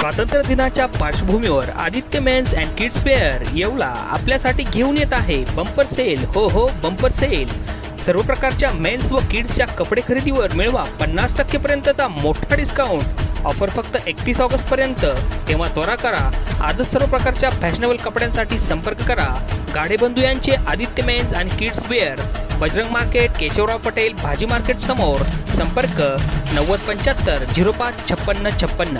स्वातंत्र्य दिनाच्या पार्श्वभूमीवर Aditya men's and kids wear Yeola आपल्यासाठी घेऊन येत आहे बंपर सेल. हो हो बंपर सेल. सर्व प्रकारच्या मेन्स व किड्सच्या कपडे खरेदीवर मिळवा पन्नास टक्केपर्यंतचा मोठा डिस्काउंट. ऑफर फक्त एकतीस ऑगस्टपर्यंत. तेव्हा त्वरा करा. आजच सर्व प्रकारच्या फॅशनेबल कपड्यांसाठी संपर्क करा. गाडेबंधू यांचे आदित्य मेन्स आणि kids wear. Bajrang market Keshavrao Patel भाजी मार्केट समोर. संपर्क नव्वद पंच्याहत्तर झिरो पाच छप्पन्न. छप्पन्न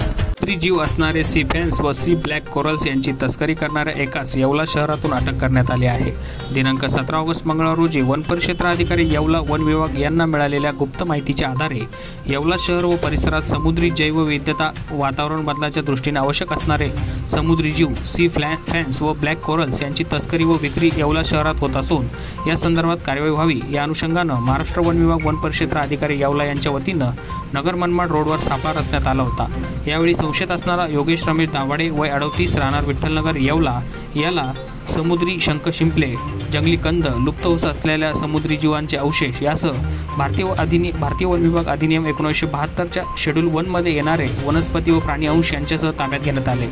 जीव असणारे सी फॅन्स व सी ब्लॅक कोरल्स यांची तस्करी करणाऱ्या एकास येवला शहरातून अटक करण्यात आली आहे. दिनांक सतरा ऑगस्ट मंगळवार रोजी वन परिक्षेत्र अधिकारी येवला वन विभाग यांना मिळालेल्या गुप्त माहितीच्या आधारे येवला शहर व परिसरात समुद्री जैवविविधता वातावरण बदलाच्या दृष्टीने आवश्यक असणारे समुद्री जीव सी फ्लॅ फॅन्स व ब्लॅक कोरल्स यांची तस्करी व विक्री येवला शहरात होत असून या संदर्भात कार्यवाही व्हावी या अनुषंगानं महाराष्ट्र वन विभाग वन परिक्षेत्र अधिकारी यावला यांच्या वतीनं नगर मनमाड रोडवर सापळा रचण्यात आला होता. यावेळी संशयित असणारा योगेश रमेश दावाडे वय अडवतीस राहणार विठ्ठलनगर येवला याला समुद्री शंख शिंपले जंगली कंद लुप्त होत असलेल्या समुद्री जीवांचे अवशेष यासह भारतीय अधिनि भारतीय वन विभाग अधिनियम एकोणीसशे बहात्तरच्या शेड्यूल वनमध्ये येणारे वनस्पती व प्राणी अंश यांच्यासह ताब्यात घेण्यात आले.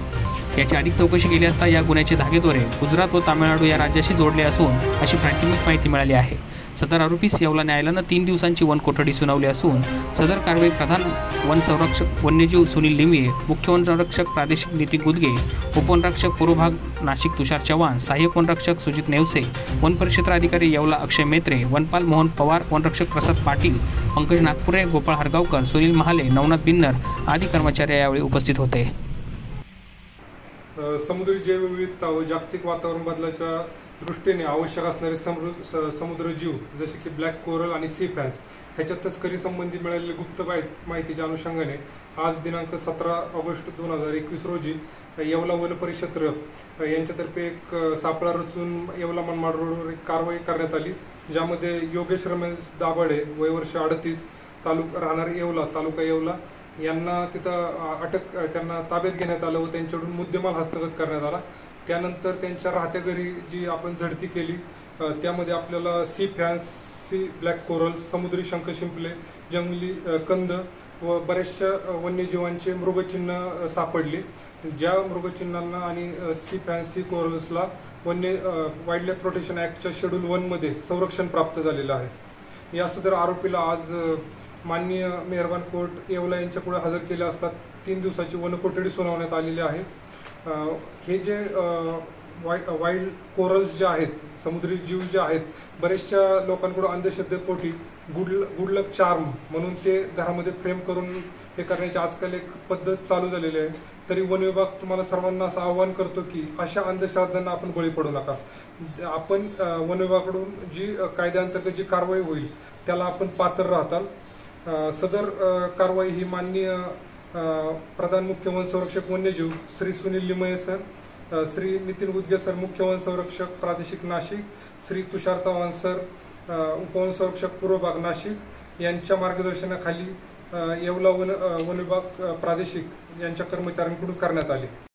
याची अधिक चौकशी केली असता या गुन्ह्याचे धागेद्वारे गुजरात व तामिळनाडू या राज्याशी जोडले असून अशी प्राथमिक माहिती मिळाली आहे. सदर आरोपीस सियावला न्यायालयानं तीन दिवसांची वन कोठडी सुनावली असून सदर कारवाई प्रधान वन संरक्षक वन्यजीव सुनील लिमये मुख्य वन संरक्षक प्रादेशिक नितीन गुदगे उपवनरक्षक पूर्वभाग नाशिक तुषार चव्हाण सहाय्यक वनरक्षक सुजित नेवसे वन परिक्षेत्र अधिकारी येवला अक्षय मेत्रे वनपाल मोहन पवार वनरक्षक प्रसाद पाटील पंकज नागपुरे गोपाळ हरगावकर सुनील महाले नवनाथ बिन्नर आदी कर्मचारी यावेळी उपस्थित होते. समुद्री जैवविविधता व जागतिक वातावरण बदलाच्या दृष्टीने आवश्यक असणारे समृ समुद्र जीव जसे की ब्लॅक कोरल आणि सी फॅन्स ह्याच्या तस्करी संबंधी मिळालेली गुप्त माहितीच्या अनुषंगाने आज दिनांक सतरा ऑगस्ट दोन हजार एकवीस रोजी येवला वन परिक्षेत्र यांच्यातर्फे एक सापळा रचून येवला मनमाड रोडवर एक कारवाई करण्यात आली ज्यामध्ये योगेश रमेश दाभाडे वयवर्ष अडतीस तालुका राहणार येवला तालुका येवला यांना तिथं अटक त्यांना ताब्यात घेण्यात आलं व त्यांच्याकडून मुद्देमाल हस्तगत करण्यात आला. त्यानंतर त्यांच्या राहत्या घरी जी आपण झडती केली त्यामध्ये आपल्याला sea fans sea black coral समुद्री शंख शिंपले जंगली कंद व बऱ्याचशा वन्यजीवांचे मृगचिन्ह सापडले. ज्या मृगचिन्हांना आणि सी फॅन्स सी कोरल्सला वन्य वाईल्ड लाईफ प्रोटेक्शन ॲक्टच्या शेड्यूल वनमध्ये संरक्षण प्राप्त झालेलं आहे. या सदर आरोपीला आज माननीय मेहरबान कोर्ट येवला यांच्या पुढे हजर केले असतात. तीन दिवसाची वनकोठडी सुनावण्यात आलेली आहे. हे जे वाई वाईल्ड कोरल्स जे आहेत समुद्री जीव जे आहेत बरेचशा लोकांकडून अंधश्रद्धेपोटी गुड गुड लक चार्म म्हणून ते घरामध्ये फ्रेम करून हे करण्याची आजकाल एक पद्धत चालू झालेली आहे. तरी वन विभाग तुम्हाला सर्वांना असं आवाहन करतो की अशा अंधश्रद्धांना आपण बळी पडू नका. आपण वन विभागाकडून जी कायद्याअंतर्गत जी कारवाई होईल त्याला आपण पात्र राहताल. सदर कारवाई ही माननीय प्रधान मुख्य वन संरक्षक वन्यजीव श्री सुनील लिमये सर श्री नितीन गुदगे सर मुख्य वन संरक्षक प्रादेशिक नाशिक श्री तुषार चव्हाण सर उपवन संरक्षक पूर्व भाग नाशिक यांच्या मार्गदर्शनाखाली येवला वन वन विभाग प्रादेशिक यांच्या कर्मचाऱ्यांकडून करण्यात आले.